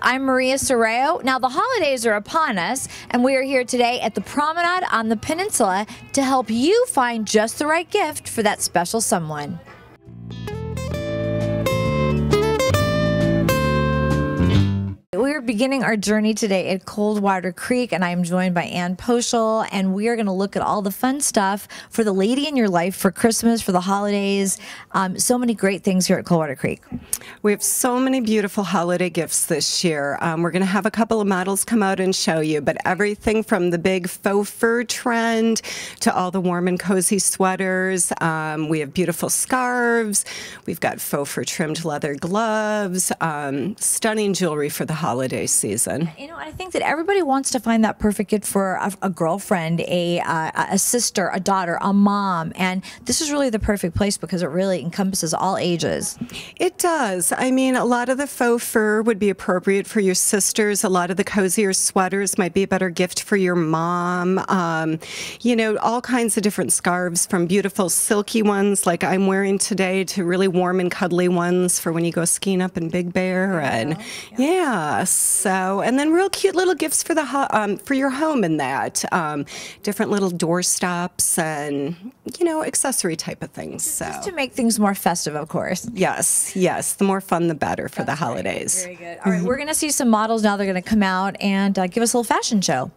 I'm Maria Sorreo. Now, the holidays are upon us, and we are here today at the Promenade on the Peninsula to help you find just the right gift for that special someone. We are beginning our journey today at Coldwater Creek, and I am joined by Ann Poschel, and we are going to look at all the fun stuff for the lady in your life for Christmas, for the holidays. Um, so many great things here at Coldwater Creek. We have so many beautiful holiday gifts this year. Um, we're going to have a couple of models come out and show you, but everything from the big faux fur trend to all the warm and cozy sweaters. Um, we have beautiful scarves. We've got faux fur trimmed leather gloves, um, stunning jewelry for the holiday season. You know, I think that everybody wants to find that perfect gift for a, a girlfriend, a, uh, a sister, a daughter, a mom, and this is really the perfect place because it really encompasses all ages. It does. I mean, a lot of the faux fur would be appropriate for your sisters. A lot of the cozier sweaters might be a better gift for your mom. Um, you know, all kinds of different scarves from beautiful silky ones like I'm wearing today to really warm and cuddly ones for when you go skiing up in Big Bear. And yeah, so and then real cute little gifts for the um, for your home in that um, different little door stops and you know accessory type of things. So Just to make things more festive, of course. yes, yes, the more fun the better for the holidays. Very good. All right, we're going to see some models now. They're going to come out and uh, give us a little fashion show.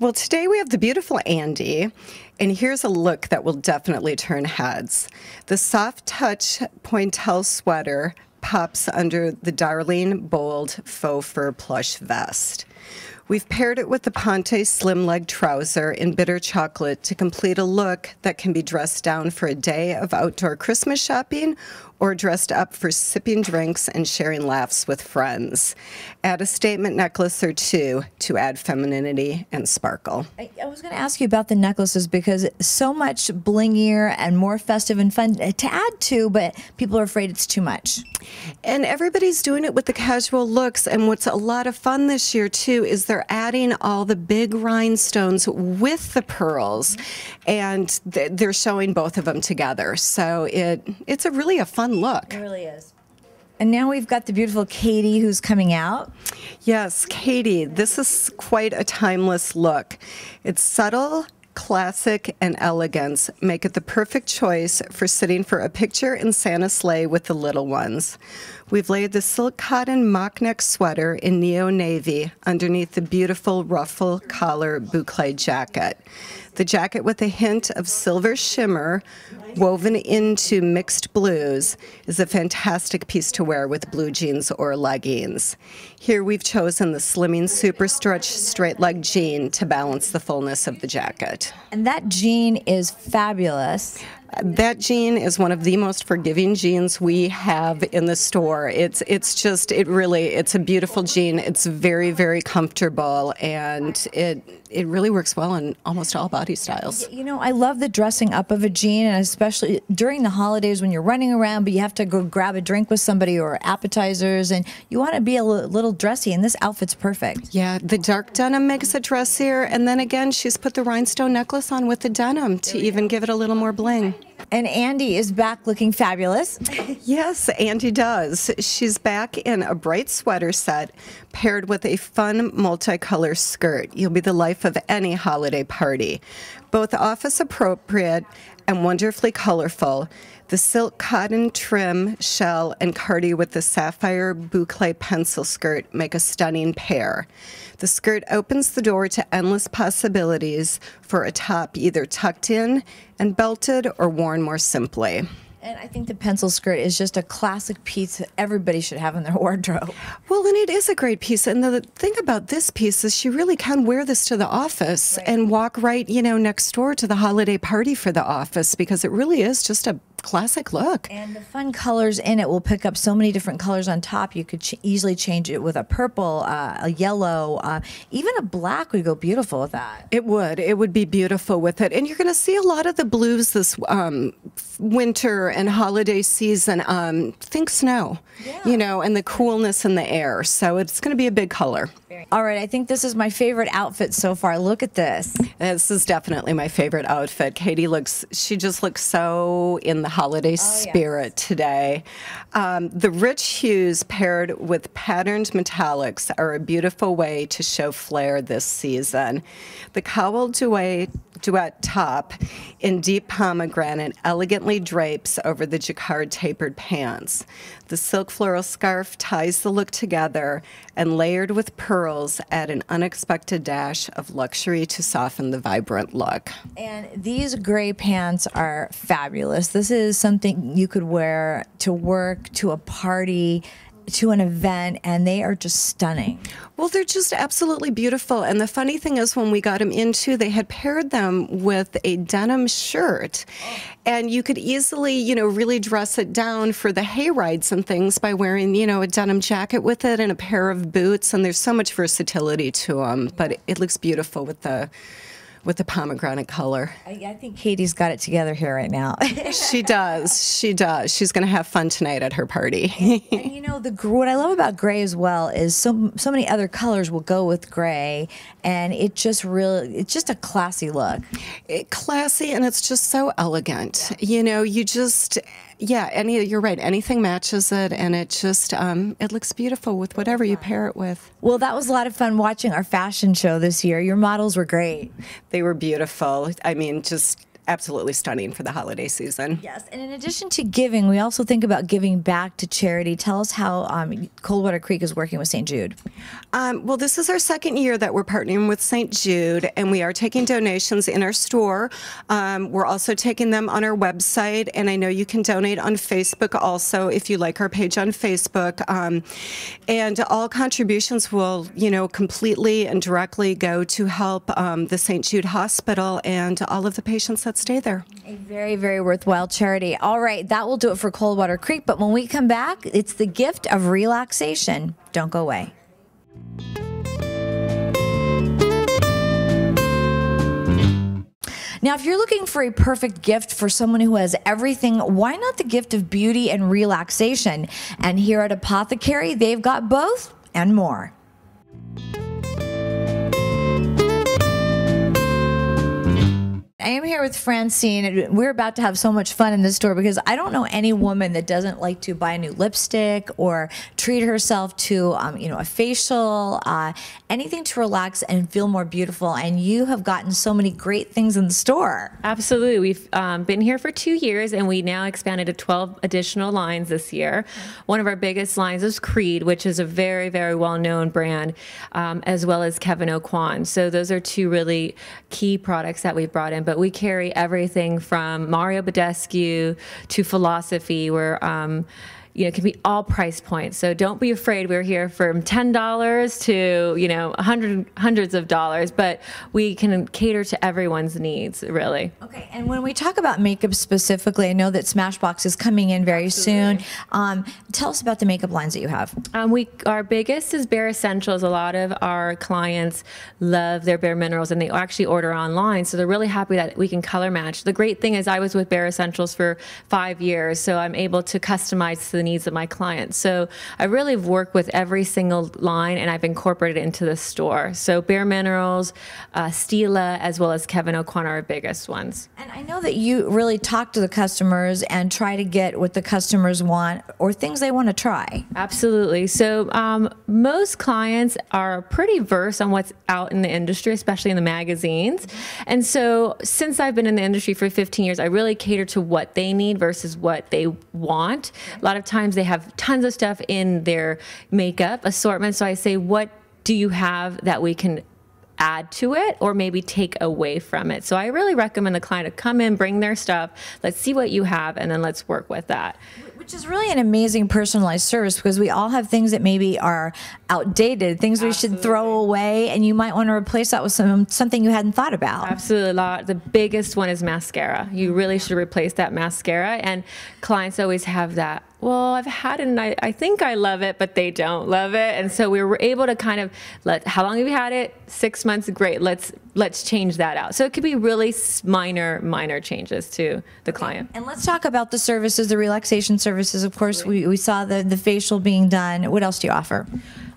Well, today we have the beautiful Andy, and here's a look that will definitely turn heads. The soft touch pointelle sweater pops under the darling bold faux fur plush vest. We've paired it with the Ponte slim leg trouser in bitter chocolate to complete a look that can be dressed down for a day of outdoor Christmas shopping or dressed up for sipping drinks and sharing laughs with friends. Add a statement necklace or two to add femininity and sparkle. I, I was going to ask you about the necklaces because so much blingier and more festive and fun to add to, but people are afraid it's too much. And everybody's doing it with the casual looks. And what's a lot of fun this year, too, is they're adding all the big rhinestones with the pearls, and th- they're showing both of them together. So it it's a really a fun look. It really is. And now we've got the beautiful Katie who's coming out. Yes, Katie, this is quite a timeless look. It's subtle, classic, and elegance make it the perfect choice for sitting for a picture in Santa's sleigh with the little ones. We've laid the silk cotton mock neck sweater in neo navy underneath the beautiful ruffle collar boucle jacket. The jacket with a hint of silver shimmer woven into mixed blues is a fantastic piece to wear with blue jeans or leggings. Here we've chosen the slimming super stretch straight leg jean to balance the fullness of the jacket. And that jean is fabulous. That jean is one of the most forgiving jeans we have in the store. It's it's just it really it's a beautiful jean. It's very very comfortable and it it really works well in almost all body styles. You know, I love the dressing up of a jean, and especially during the holidays when you're running around, but you have to go grab a drink with somebody or appetizers, and you want to be a little dressy, and this outfit's perfect. Yeah, the dark denim makes it dressier, and then again, she's put the rhinestone necklace on with the denim to even give it a little more bling. And Andy is back looking fabulous. Yes, Andy does. She's back in a bright sweater set paired with a fun multicolor skirt. You'll be the life of any holiday party. Both office appropriate and wonderfully colorful. The silk cotton trim, shell, and cardi with the sapphire boucle pencil skirt make a stunning pair. The skirt opens the door to endless possibilities for a top either tucked in and belted or worn more simply. And I think the pencil skirt is just a classic piece that everybody should have in their wardrobe. Well, and it is a great piece. And the thing about this piece is she really can wear this to the office and walk right, you know, next door to the holiday party for the office because it really is just a classic look. And the fun colors in it will pick up so many different colors on top. You could ch- easily change it with a purple, uh, a yellow, uh, even a black would go beautiful with that. It would. It would be beautiful with it. And you're going to see a lot of the blues this um, winter and holiday season. Um, think snow, you know, and the coolness in the air. So it's going to be a big color. All right, I think this is my favorite outfit so far. Look at this. This is definitely my favorite outfit. Katie looks, she just looks so in the holiday spirit today. Um, the rich hues paired with patterned metallics are a beautiful way to show flair this season. The cowl duet, duet top in deep pomegranate elegantly drapes over the jacquard tapered pants. The silk floral scarf ties the look together and layered with pearls add an unexpected dash of luxury to soften the vibrant look. And these gray pants are fabulous. This is something you could wear to work, to a party, to an event, and they are just stunning. Well, they're just absolutely beautiful. And the funny thing is, when we got them into, they had paired them with a denim shirt. Oh. And you could easily, you know, really dress it down for the hay rides and things by wearing, you know, a denim jacket with it and a pair of boots. And there's so much versatility to them, but it, it looks beautiful with the with the pomegranate color. I, I think Katie's got it together here right now. she does. She does. She's going to have fun tonight at her party. and you know, the what I love about gray as well is so so many other colors will go with gray, and it just really it's just a classy look. It, classy, and it's just so elegant. Yeah. You know, you just yeah, any you're right. Anything matches it, and it just um, it looks beautiful with whatever you pair it with. Well, that was a lot of fun watching our fashion show this year. Your models were great. They were beautiful. I mean, just absolutely stunning for the holiday season. Yes, and in addition to giving, we also think about giving back to charity. Tell us how um, Coldwater Creek is working with St. Jude. Um, well, this is our second year that we're partnering with St. Jude, and we are taking donations in our store. Um, we're also taking them on our website, and I know you can donate on Facebook also if you like our page on Facebook. Um, and all contributions will, you know, completely and directly go to help um, the St. Jude Hospital and all of the patients that stay there. A very, very worthwhile charity. All right, that will do it for Coldwater Creek. But when we come back, it's the gift of relaxation. Don't go away. Now, if you're looking for a perfect gift for someone who has everything, why not the gift of beauty and relaxation? And here at Apothecary, they've got both and more. I am here with Francine. We're about to have so much fun in this store because I don't know any woman that doesn't like to buy a new lipstick or treat herself to, um, you know, a facial, uh, anything to relax and feel more beautiful. And you have gotten so many great things in the store. Absolutely. We've um, been here for two years and we now expanded to 12 additional lines this year. One of our biggest lines is Creed, which is a very, very well known brand, um, as well as Kevyn Aucoin. So those are two really key products that we've brought in. But we carry everything from Mario Badescu to philosophy, where um, you know, it can be all price points. So don't be afraid. We're here from ten dollars to you know hundred hundreds of dollars, but we can cater to everyone's needs, really. Okay, and when we talk about makeup specifically, I know that Smashbox is coming in very Absolutely. soon. Um, tell us about the makeup lines that you have. Um, we our biggest is Bare Escentuals. A lot of our clients love their Bare Minerals, and they actually order online, so they're really happy that we can color match. The great thing is, I was with Bare Escentuals for five years, so I'm able to customize the needs of my clients. So I really work with every single line and I've incorporated it into the store. So Bare Minerals, uh, Stila, as well as Kevyn Aucoin are our biggest ones. And I know that you really talk to the customers and try to get what the customers want or things they want to try. Absolutely. So um, most clients are pretty versed on what's out in the industry, especially in the magazines. And so since I've been in the industry for 15 years, I really cater to what they need versus what they want. A lot of times times they have tons of stuff in their makeup assortment. So I say, what do you have that we can add to it or maybe take away from it. So I really recommend the client to come in, bring their stuff, let's see what you have, and then let's work with that. Which is really an amazing personalized service because we all have things that maybe are outdated, things Absolutely. we should throw away, and you might want to replace that with some something you hadn't thought about. Absolutely. The biggest one is mascara. You really should replace that mascara, and clients always have that well, I've had it and I, I think I love it, but they don't love it. And so we were able to kind of let, how long have you had it? Six months, great. Let's, let's change that out. So it could be really minor, minor changes to the client. And let's talk about the services, the relaxation services. Of course, we, we saw the, the facial being done. What else do you offer?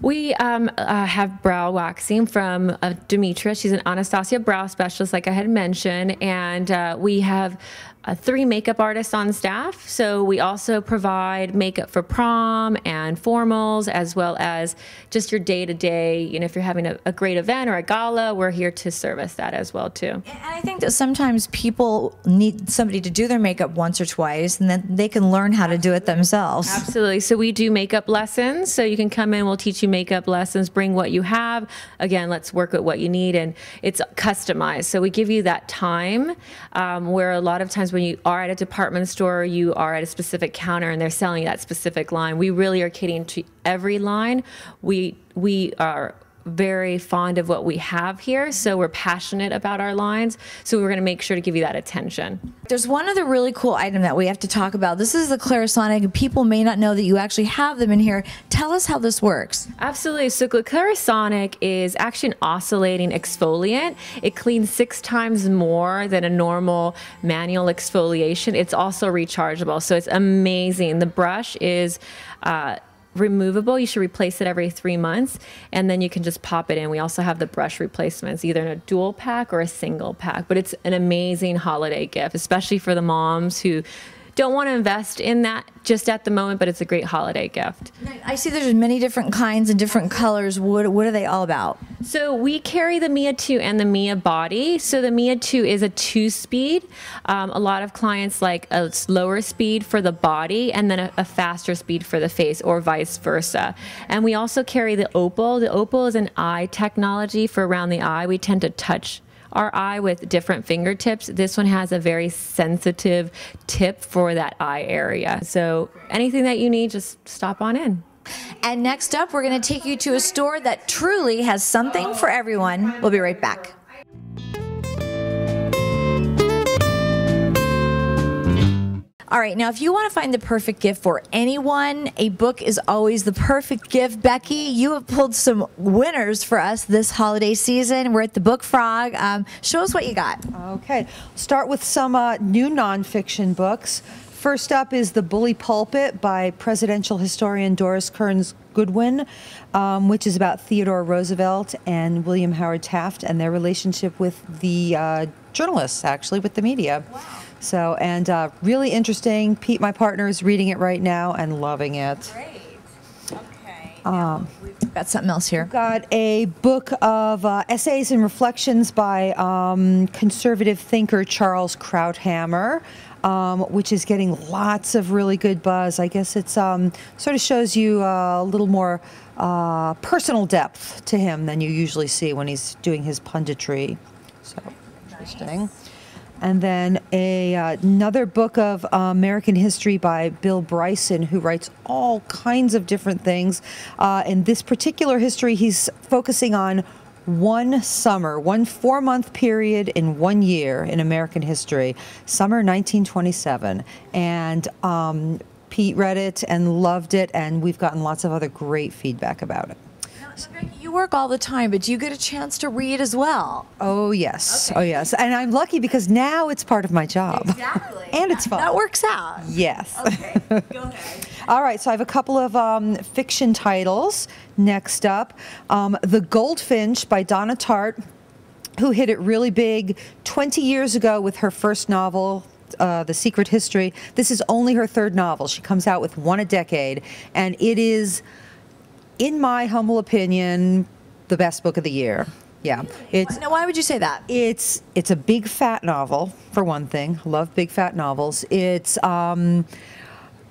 We um, uh, have brow waxing from uh, Demetra. She's an Anastasia brow specialist, like I had mentioned, and uh, we have uh, three makeup artists on staff. So we also provide makeup for prom and formals, as well as just your day to day. You know, if you're having a, a, great event or a gala, we're here to service that as well too. And I think that sometimes people need somebody to do their makeup once or twice, and then they can learn how to do it themselves. Absolutely. So we do makeup lessons. So you can come in, we'll teach you makeup lessons. Bring what you have. Again, let's work with what you need, and it's customized. So we give you that time um, where a lot of times when you are at a department store, you are at a specific counter and they're selling that specific line. We really are catering to every line. We we are very fond of what we have here, so we're passionate about our lines. So we're going to make sure to give you that attention. There's one other really cool item that we have to talk about. This is the Clarisonic. People may not know that you actually have them in here. Tell us how this works. Absolutely. So Clarisonic is actually an oscillating exfoliant. It cleans six times more than a normal manual exfoliation. It's also rechargeable, so it's amazing. The brush is. Uh, removable. You should replace it every three months, and then you can just pop it in. We also have the brush replacements, either in a dual pack or a single pack. But it's an amazing holiday gift, especially for the moms who don't want to invest in that just at the moment, but it's a great holiday gift. I see there's many different kinds and different colors. What, what are they all about? So we carry the Mia 2 and the Mia Body. So the Mia 2 is a two speed. Um, a lot of clients like a slower speed for the body and then a, a faster speed for the face or vice versa. And we also carry the Opal. The Opal is an eye technology for around the eye. We tend to touch our eye with different fingertips. This one has a very sensitive tip for that eye area. So anything that you need, just stop on in. And next up, we're going to take you to a store that truly has something for everyone. We'll be right back. All right, now if you want to find the perfect gift for anyone, a book is always the perfect gift. Becky, you have pulled some winners for us this holiday season. We're at the Book Frog. Um, show us what you got. Okay, start with some uh, new nonfiction books. First up is The Bully Pulpit by presidential historian Doris Kearns Goodwin, um, which is about Theodore Roosevelt and William Howard Taft and their relationship with the uh, journalists, actually, with the media. Wow. So, and uh, really interesting. Pete, my partner, is reading it right now and loving it. Great. Okay. Um, we've got something else here. Got a book of uh, essays and reflections by um, conservative thinker Charles Krauthammer. Um, which is getting lots of really good buzz. I guess it's um, sort of shows you uh, a little more uh, personal depth to him than you usually see when he's doing his punditry. So interesting. Nice and then a, uh, another book of uh, American history by Bill Bryson, who writes all kinds of different things. Uh, in this particular history, he's focusing on one summer, one four month period in one year in American history, summer 1927. And um, Pete read it and loved it, and we've gotten lots of other great feedback about it. You work all the time, but do you get a chance to read as well? Oh, yes. Okay. Oh, yes. And I'm lucky because now it's part of my job. Exactly. and it's fun. That works out. Yes. Okay. Go ahead. all right. So I have a couple of um, fiction titles. Next up um, The Goldfinch by Donna Tartt, who hit it really big 20 years ago with her first novel, uh, The Secret History. This is only her third novel. She comes out with one a decade, and it is in my humble opinion, the best book of the year. Yeah, it's now. Why would you say that? It's it's a big fat novel for one thing. Love big fat novels. It's um,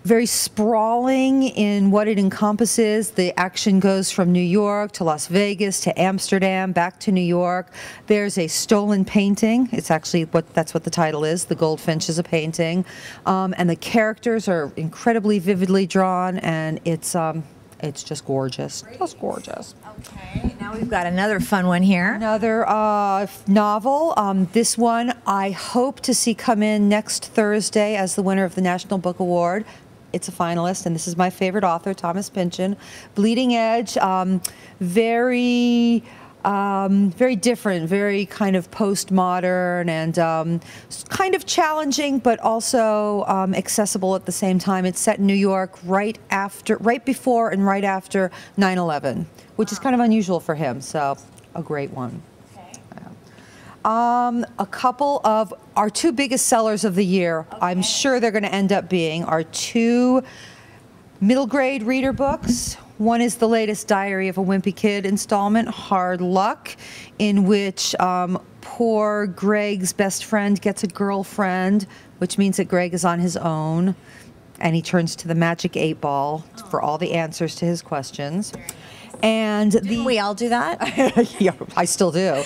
very sprawling in what it encompasses. The action goes from New York to Las Vegas to Amsterdam, back to New York. There's a stolen painting. It's actually what that's what the title is. The Goldfinch is a painting, um, and the characters are incredibly vividly drawn, and it's. Um, it's just gorgeous. Just gorgeous. Okay, now we've got another fun one here. Another uh, novel. Um, this one I hope to see come in next Thursday as the winner of the National Book Award. It's a finalist, and this is my favorite author, Thomas Pynchon. Bleeding Edge, um, very um, very different, very kind of postmodern and um, kind of challenging, but also um, accessible at the same time. It's set in New York right after, right before and right after 9/11, which is kind of unusual for him. So, a great one. Um, a couple of our two biggest sellers of the year, I'm sure they're going to end up being our two middle grade reader books. One is the latest Diary of a Wimpy Kid installment, Hard Luck, in which um, poor Greg's best friend gets a girlfriend, which means that Greg is on his own and he turns to the magic eight ball for all the answers to his questions. And the we all do that? yeah, I still do.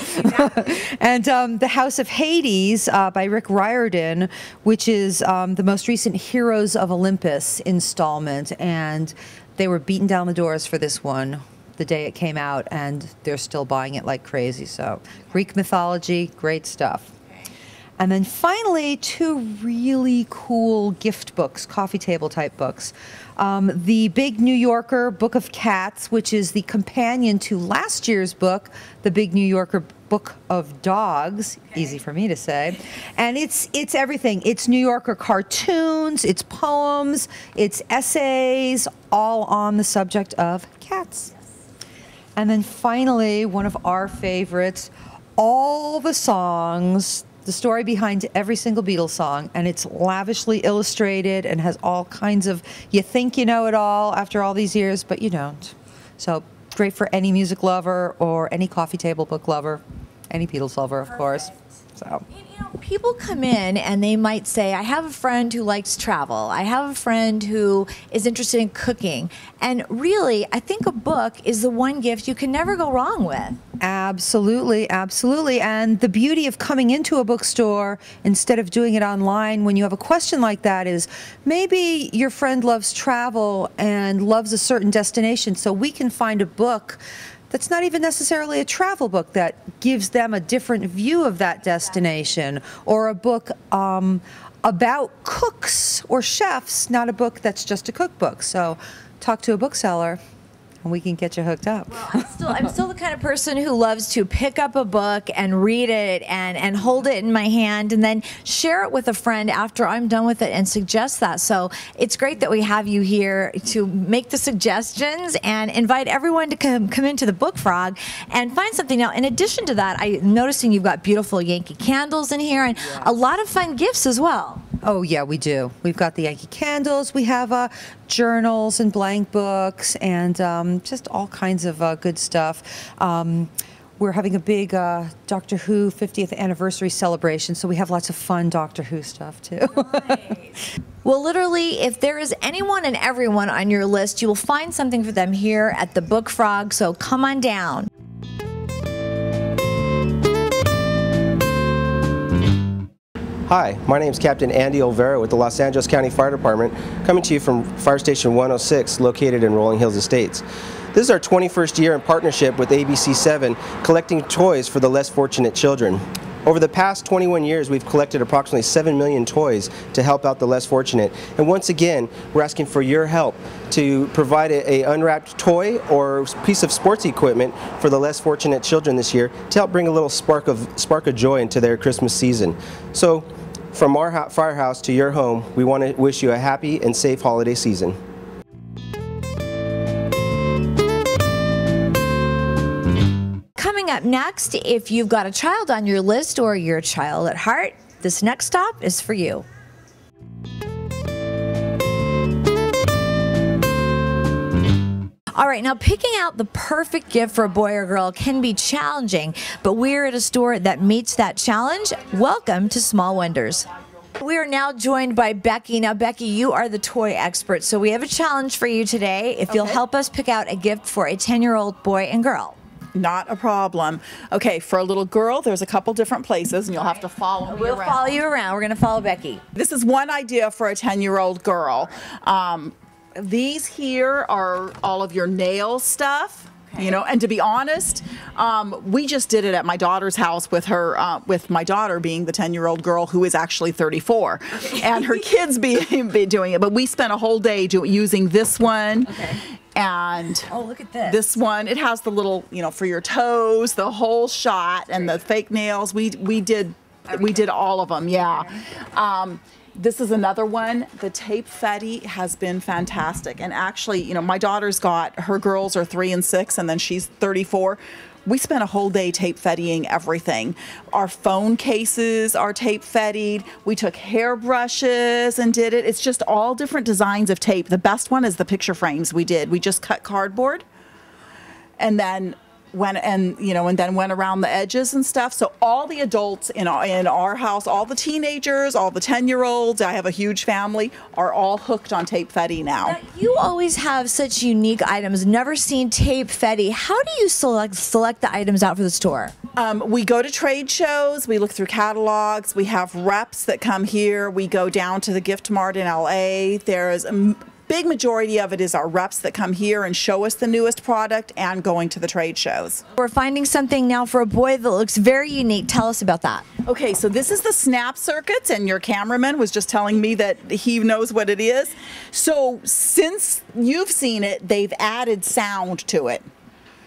and um, The House of Hades uh, by Rick Riordan, which is um, the most recent Heroes of Olympus installment. And they were beating down the doors for this one the day it came out, and they're still buying it like crazy. So, Greek mythology, great stuff. And then finally, two really cool gift books, coffee table type books. Um, the Big New Yorker Book of Cats, which is the companion to last year's book, The Big New Yorker Book of Dogs. Easy for me to say. And it's it's everything. It's New Yorker cartoons, it's poems, it's essays, all on the subject of cats. And then finally, one of our favorites, all the songs, the story behind every single Beatles song, and it's lavishly illustrated and has all kinds of, you think you know it all after all these years, but you don't. So great for any music lover or any coffee table book lover, any Beatles lover, of course. So. You know, people come in and they might say, I have a friend who likes travel. I have a friend who is interested in cooking. And really, I think a book is the one gift you can never go wrong with. Absolutely, absolutely. And the beauty of coming into a bookstore instead of doing it online when you have a question like that is maybe your friend loves travel and loves a certain destination, so we can find a book that's not even necessarily a travel book that gives them a different view of that destination or a book um, about cooks or chefs, not a book that's just a cookbook. So talk to a bookseller and we can get you hooked up. I'm still, I'm still the kind of person who loves to pick up a book and read it and, and hold it in my hand and then share it with a friend after I'm done with it and suggest that. So it's great that we have you here to make the suggestions and invite everyone to come, come into the Book Frog and find something. Now, in addition to that, I'm noticing you've got beautiful Yankee candles in here and a lot of fun gifts as well. Oh yeah, we do. We've got the Yankee candles. We have uh, journals and blank books, and um, just all kinds of uh, good stuff. Um, we're having a big uh, Doctor Who 50th anniversary celebration, so we have lots of fun Doctor Who stuff too. Well, literally, if there is anyone and everyone on your list, you will find something for them here at the Book Frog. So come on down. Hi, my name is Captain Andy Olvera with the Los Angeles County Fire Department, coming to you from Fire Station 106, located in Rolling Hills Estates. This is our 21st year in partnership with ABC7, collecting toys for the less fortunate children. Over the past 21 years, we've collected approximately 7 million toys to help out the less fortunate. And once again, we're asking for your help to provide a, a unwrapped toy or piece of sports equipment for the less fortunate children this year to help bring a little spark of, spark of joy into their Christmas season. So, from our firehouse to your home, we want to wish you a happy and safe holiday season. Next, if you've got a child on your list or you're a child at heart, this next stop is for you. All right, now picking out the perfect gift for a boy or girl can be challenging, but we're at a store that meets that challenge. Welcome to Small Wonders. We are now joined by Becky. Now, Becky, you are the toy expert, so we have a challenge for you today. If you'll help us pick out a gift for a 10 year old boy and girl. Not a problem. Okay, for a little girl, there's a couple different places, and you'll have to follow We'll around. follow you around. We're going to follow Becky. This is one idea for a 10 year old girl. Um, these here are all of your nail stuff. You know, and to be honest, um, we just did it at my daughter's house with her, uh, with my daughter being the 10 year old girl who is actually 34, and her kids being be doing it. But we spent a whole day do, using this one. And Oh, look at this. this one it has the little you know for your toes the whole shot and the fake nails we we did we did all of them yeah um, this is another one. The tape Fetty has been fantastic. And actually, you know, my daughter's got her girls are three and six, and then she's 34. We spent a whole day tape fettying everything. Our phone cases are tape fettied. We took hairbrushes and did it. It's just all different designs of tape. The best one is the picture frames we did. We just cut cardboard and then went and you know and then went around the edges and stuff so all the adults in our, in our house all the teenagers all the 10 year olds i have a huge family are all hooked on tape fetty now You always have such unique items. Never seen tape Fetty. How do you select select the items out for the store? Um, we go to trade shows, we look through catalogs, we have reps that come here, we go down to the gift mart in LA. There's a m- big majority of it is our reps that come here and show us the newest product and going to the trade shows. We're finding something now for a boy that looks very unique. Tell us about that. Okay, so this is the snap circuits, and your cameraman was just telling me that he knows what it is. So, since you've seen it, they've added sound to it.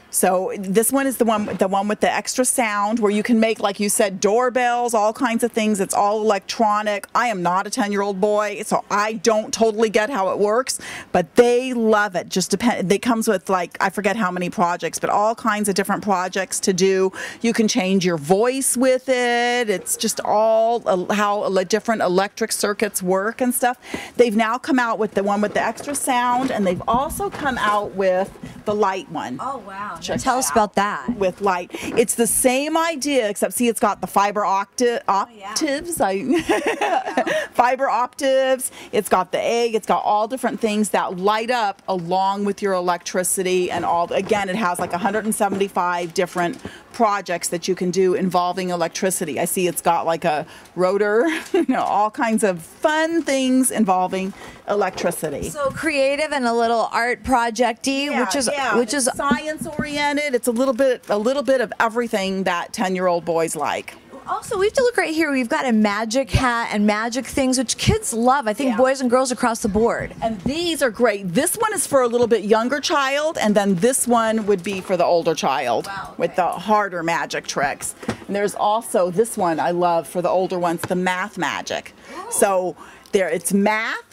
So this one is the one the one with the extra sound where you can make like you said doorbells, all kinds of things. It's all electronic. I am not a 10-year-old boy, so I don't totally get how it works, but they love it. Just depend it comes with like I forget how many projects, but all kinds of different projects to do. You can change your voice with it. It's just all how different electric circuits work and stuff. They've now come out with the one with the extra sound and they've also come out with the light one Oh wow. Check Tell us about that. with light. It's the same idea, except see, it's got the fiber octa- octaves. Oh, I, fiber octaves. It's got the egg. It's got all different things that light up along with your electricity and all. Again, it has like 175 different projects that you can do involving electricity. I see it's got like a rotor, you know, all kinds of fun things involving electricity. So creative and a little art projecty, which is yeah, which is science oriented. It's a little bit a little bit of everything that 10-year-old boys like. Also we have to look right here. We've got a magic hat and magic things, which kids love. I think Yeah. boys and girls across the board. And these are great. This one is for a little bit younger child, and then this one would be for the older child with the harder magic tricks. And there's also this one I love for the older ones, the math magic. So there, it's math,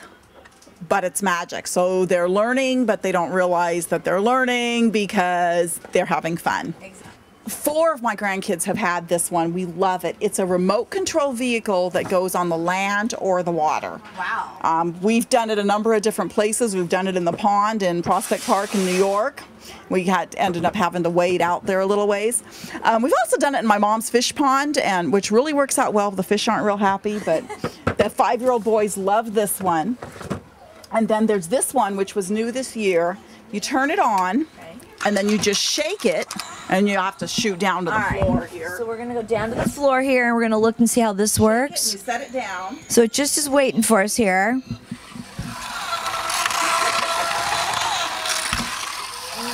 but it's magic. So they're learning, but they don't realize that they're learning because they're having fun. Four of my grandkids have had this one. We love it. It's a remote control vehicle that goes on the land or the water. Wow. Um, we've done it a number of different places. We've done it in the pond in Prospect Park in New York. We had ended up having to wade out there a little ways. Um, we've also done it in my mom's fish pond, and which really works out well. The fish aren't real happy, but the five-year-old boys love this one. And then there's this one, which was new this year. You turn it on, and then you just shake it, and you have to shoot down to the All right. floor here. So we're gonna go down to the floor here and we're gonna look and see how this works. you set it down. So it just is waiting for us here.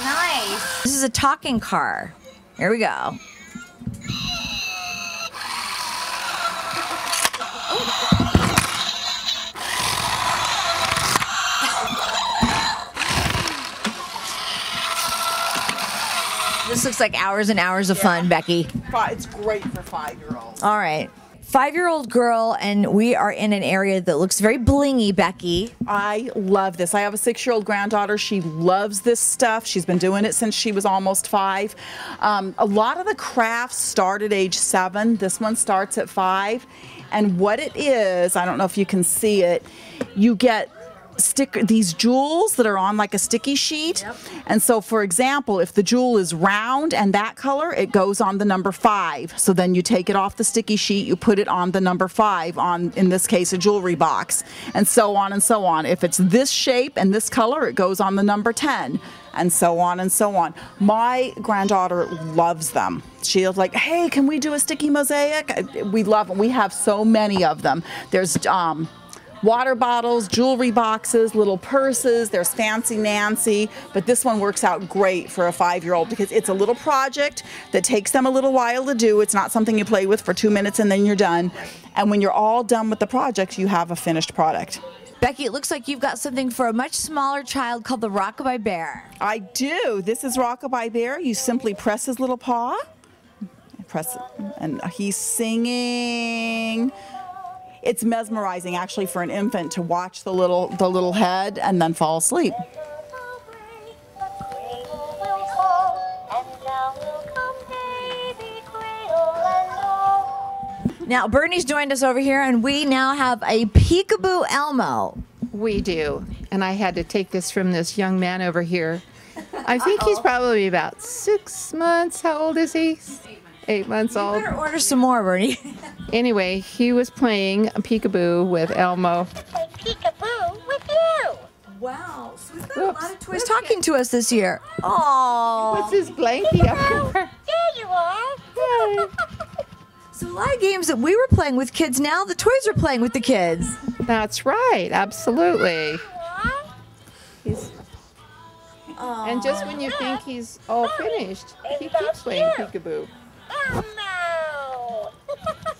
Nice. This is a talking car. Here we go. This looks like hours and hours of fun, Becky. It's great for five-year-olds. All right. Five year old girl, and we are in an area that looks very blingy, Becky. I love this. I have a six year old granddaughter. She loves this stuff. She's been doing it since she was almost five. Um, a lot of the crafts start at age seven. This one starts at five. And what it is, I don't know if you can see it, you get stick these jewels that are on like a sticky sheet. And so for example, if the jewel is round and that color, it goes on the number 5. So then you take it off the sticky sheet, you put it on the number 5 on in this case a jewelry box and so on and so on. If it's this shape and this color, it goes on the number 10 and so on and so on. My granddaughter loves them. She's like, "Hey, can we do a sticky mosaic?" We love them. We have so many of them. There's um water bottles, jewelry boxes, little purses. There's Fancy Nancy, but this one works out great for a five year old because it's a little project that takes them a little while to do. It's not something you play with for two minutes and then you're done. And when you're all done with the project, you have a finished product. Becky, it looks like you've got something for a much smaller child called the Rockabye Bear. I do. This is Rockabye Bear. You simply press his little paw. Press it, and he's singing. It's mesmerizing actually for an infant to watch the little the little head and then fall asleep. Now, Bernie's joined us over here, and we now have a peekaboo Elmo. We do. And I had to take this from this young man over here. I think he's probably about six months. How old is he? Eight months old. Better order some more, Bernie. Anyway, he was playing peekaboo with Elmo. play peekaboo with you. Wow, so we've got a lot of toys talking to us this year. Oh, What's his blankie up there? There you are. so a lot of games that we were playing with kids now, the toys are playing with the kids. That's right. Absolutely. He's, and just when you think he's all finished, he keeps playing peekaboo. Elmo.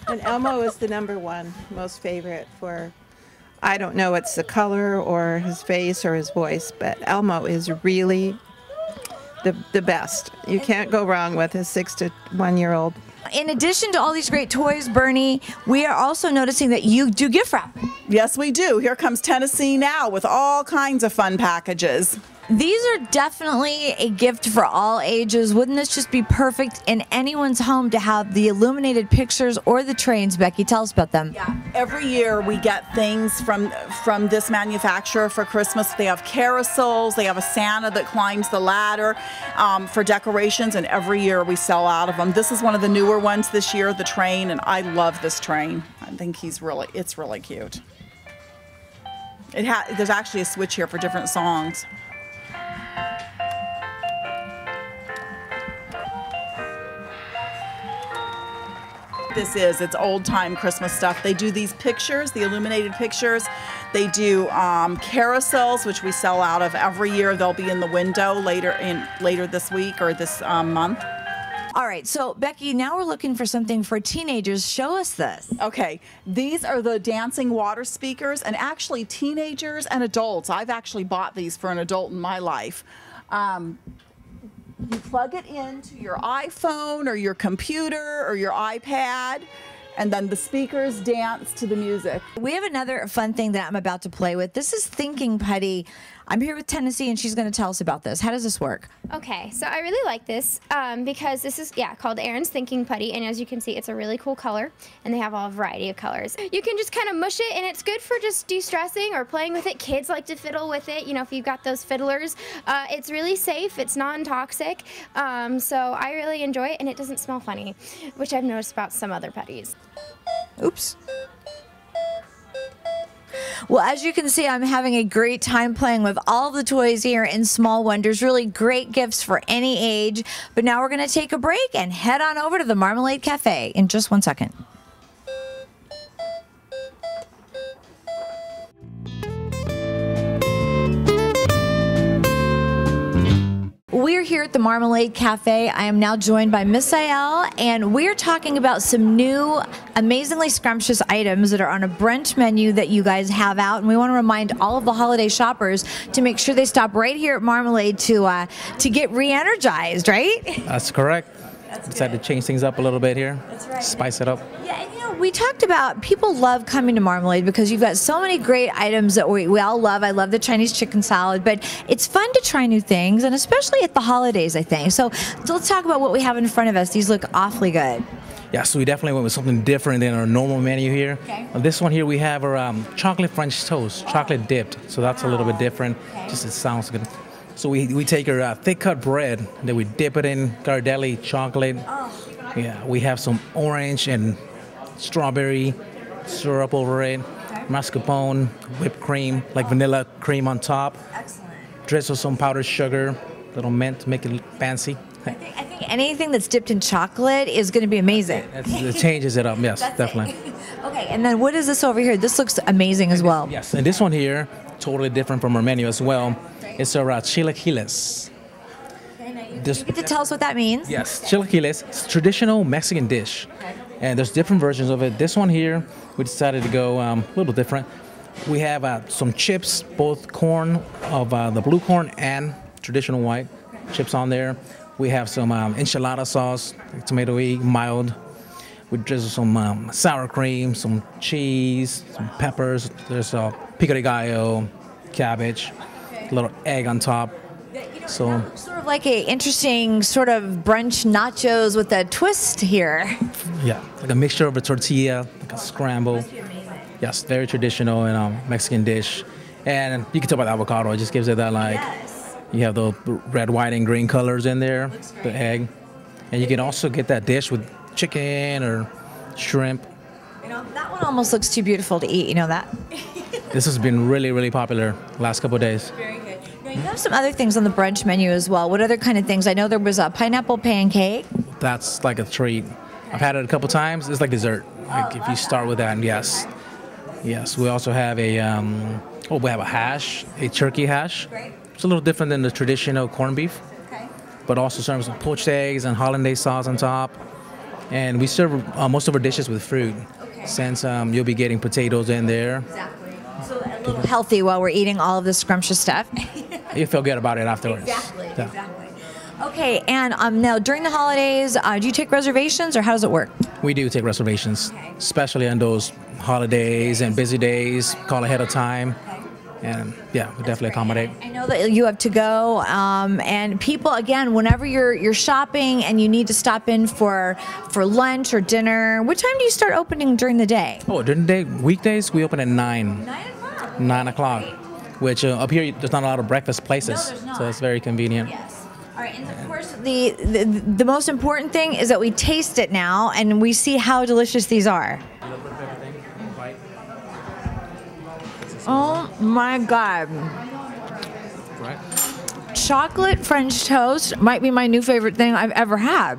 And Elmo is the number one most favorite for. I don't know it's the color or his face or his voice, but Elmo is really the the best. You can't go wrong with a six to one year old. In addition to all these great toys, Bernie, we are also noticing that you do gift wrap. Yes, we do. Here comes Tennessee now with all kinds of fun packages. These are definitely a gift for all ages. Wouldn't this just be perfect in anyone's home to have the illuminated pictures or the trains? Becky, tell us about them. Every year we get things from from this manufacturer for Christmas. They have carousels. They have a Santa that climbs the ladder um, for decorations, and every year we sell out of them. This is one of the newer ones this year, the train, and I love this train. I think he's really it's really cute. It ha- there's actually a switch here for different songs. This is. It's old time Christmas stuff. They do these pictures, the illuminated pictures. They do um, carousels, which we sell out of every year. They'll be in the window later in later this week or this um, month. All right, so Becky, now we're looking for something for teenagers. Show us this. Okay, these are the dancing water speakers, and actually teenagers and adults. I've actually bought these for an adult in my life. Um, you plug it into your iPhone or your computer or your iPad, and then the speakers dance to the music. We have another fun thing that I'm about to play with. This is Thinking Putty. I'm here with Tennessee, and she's going to tell us about this. How does this work? Okay, so I really like this um, because this is, yeah, called Aaron's Thinking Putty. And as you can see, it's a really cool color, and they have all a variety of colors. You can just kind of mush it, and it's good for just de stressing or playing with it. Kids like to fiddle with it, you know, if you've got those fiddlers. Uh, it's really safe, it's non toxic. Um, so I really enjoy it, and it doesn't smell funny, which I've noticed about some other putties. Oops. Well, as you can see, I'm having a great time playing with all the toys here in Small Wonders. Really great gifts for any age. But now we're going to take a break and head on over to the Marmalade Cafe in just one second. We're here at the Marmalade Cafe. I am now joined by Miss Ayel, and we're talking about some new, amazingly scrumptious items that are on a brunch menu that you guys have out. And we want to remind all of the holiday shoppers to make sure they stop right here at Marmalade to uh, to get re-energized. Right? That's correct. Decided to change things up a little bit here. That's right. Spice it up. Yeah, and you know, we talked about people love coming to Marmalade because you've got so many great items that we, we all love. I love the Chinese chicken salad, but it's fun to try new things, and especially at the holidays, I think. So, so let's talk about what we have in front of us. These look awfully good. Yeah, so we definitely went with something different than our normal menu here. Okay. This one here, we have our um, chocolate French toast, chocolate dipped. So that's a little bit different. Just it sounds good. So we, we take our uh, thick cut bread, then we dip it in Ghirardelli chocolate. Yeah, we have some orange and strawberry syrup over it, mascarpone, whipped cream, like vanilla cream on top. Excellent. Drizzle some powdered sugar, little mint to make it look fancy. I think, I think anything that's dipped in chocolate is going to be amazing. That's- It changes it up, yes, definitely. Okay, and then what is this over here? This looks amazing as well. Yes, and this one here, totally different from our menu as well. It's uh, chilaquiles. This, You get to tell us what that means? yes, chilaquiles. It's a traditional Mexican dish, and there's different versions of it. This one here, we decided to go um, a little different. We have uh, some chips, both corn of uh, the blue corn and traditional white chips on there. We have some um, enchilada sauce, tomatoey, mild. We drizzle some um, sour cream, some cheese, some peppers. There's a pico de gallo, cabbage, little egg on top. So Sort of like a interesting sort of brunch nachos with a twist here. yeah, like a mixture of a tortilla, like a scramble. Yes, very traditional and um, Mexican dish. And you can tell by the avocado, it just gives it that like you have the red, white, and green colors in there, the egg. And you can also get that dish with chicken or shrimp. You know, that one almost looks too beautiful to eat. You know that? This has been really, really popular last couple of days. You have some other things on the brunch menu as well. What other kind of things? I know there was a pineapple pancake. That's like a treat. I've had it a couple times. It's like dessert. Like if you start with that, yes, yes. We also have a um, oh, we have a hash, a turkey hash. It's a little different than the traditional corned beef, but also serves some poached eggs and hollandaise sauce on top. And we serve uh, most of our dishes with fruit, since um, you'll be getting potatoes in there. A little healthy while we're eating all of this scrumptious stuff. You feel good about it afterwards. Yeah. okay, and um, now during the holidays, uh, do you take reservations or how does it work? We do take reservations, especially on those holidays and busy days. Call ahead of time, and yeah, we definitely accommodate. I know that you have to go, um, and people again, whenever you're you're shopping and you need to stop in for for lunch or dinner, what time do you start opening during the day? Oh, during the day, weekdays we open at nine. Nine o'clock. Nine o'clock, which uh, up here there's not a lot of breakfast places, there's not. so it's very convenient. Yes. All right, and of course, the, the the most important thing is that we taste it now and we see how delicious these are. Oh my God. Right. Chocolate French toast might be my new favorite thing I've ever had.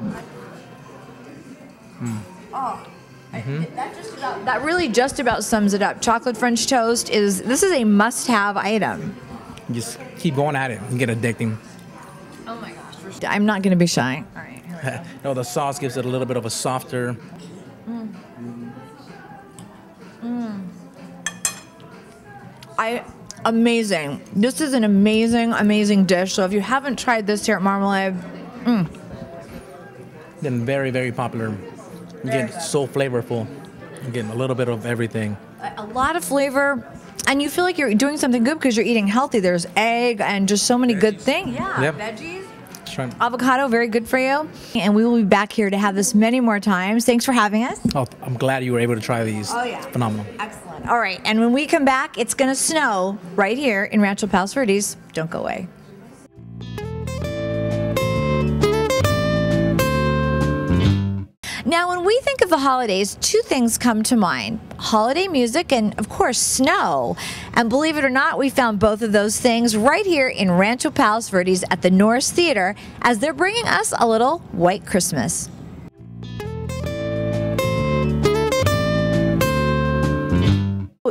Hmm. Oh, mm-hmm. that, just about, that really just about sums it up. Chocolate French toast is this is a must-have item. Just keep going at it and get addicting. Oh my gosh! I'm not going to be shy. All right. no, the sauce gives it a little bit of a softer. Mm. I amazing. This is an amazing, amazing dish. So if you haven't tried this here at Marmalade, mm. Then very, very popular. Again, so flavorful. Again, a little bit of everything. a lot of flavor, and you feel like you're doing something good because you're eating healthy. There's egg and just so many good things. Yeah, Yep. veggies. Shrimp. Avocado, very good for you. And we will be back here to have this many more times. Thanks for having us. Oh, I'm glad you were able to try these. Oh, yeah. Phenomenal. Excellent. All right, and when we come back, it's going to snow right here in Rancho Palos Verdes. Don't go away. Now, when we think of the holidays, two things come to mind holiday music and, of course, snow. And believe it or not, we found both of those things right here in Rancho Palos Verdes at the Norris Theater as they're bringing us a little white Christmas.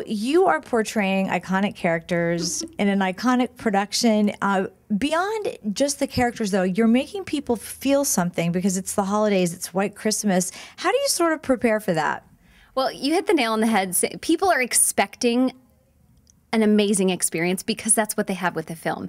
You are portraying iconic characters in an iconic production. Uh, beyond just the characters, though, you're making people feel something because it's the holidays, it's White Christmas. How do you sort of prepare for that? Well, you hit the nail on the head. People are expecting an amazing experience because that's what they have with the film.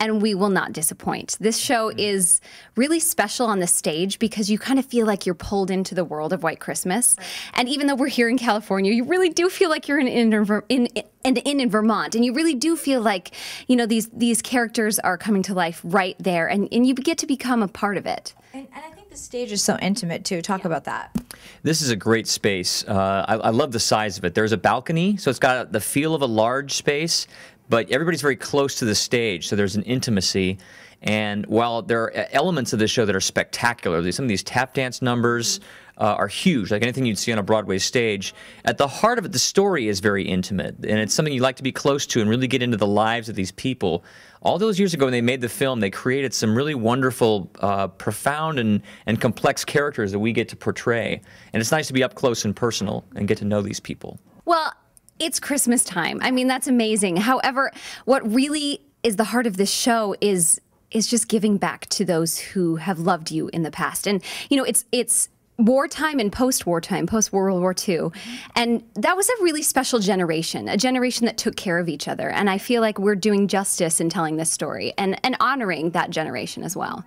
And we will not disappoint. This show is really special on the stage because you kind of feel like you're pulled into the world of White Christmas. And even though we're here in California, you really do feel like you're in in, in, in, in, in Vermont. And you really do feel like, you know, these these characters are coming to life right there and, and you get to become a part of it. And, and I think the stage is so intimate, too. Talk about that. This is a great space. Uh, I, I love the size of it. There's a balcony, so it's got the feel of a large space, but everybody's very close to the stage, so there's an intimacy. And while there are elements of this show that are spectacular, some of these tap dance numbers uh, are huge, like anything you'd see on a Broadway stage. At the heart of it, the story is very intimate, and it's something you like to be close to and really get into the lives of these people. All those years ago, when they made the film, they created some really wonderful, uh, profound, and, and complex characters that we get to portray. And it's nice to be up close and personal and get to know these people. Well, it's Christmas time. I mean, that's amazing. However, what really is the heart of this show is is just giving back to those who have loved you in the past. And you know, it's it's wartime and post-wartime, post World War II. And that was a really special generation, a generation that took care of each other. And I feel like we're doing justice in telling this story and, and honoring that generation as well.